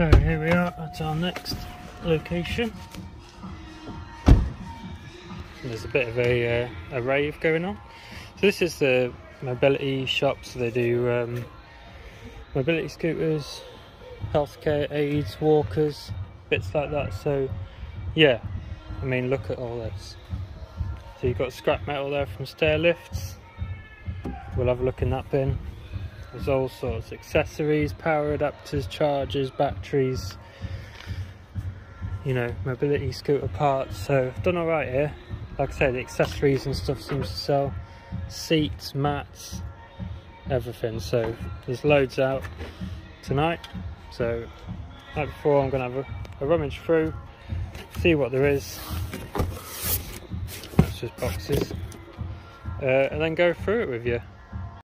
So here we are at our next location. There's a bit of a, uh, a rave going on. So this is the mobility shop, so they do um, mobility scooters, healthcare aids, walkers, bits like that. So yeah, I mean look at all this. So you've got scrap metal there from stair lifts. We'll have a look in that bin. There's all sorts accessories, power adapters, chargers, batteries, you know, mobility scooter parts. So I've done alright here. Like I said, the accessories and stuff seems to sell. Seats, mats, everything. So there's loads out tonight. So like before, I'm going to have a, a rummage through, see what there is. That's just boxes. Uh, and then go through it with you.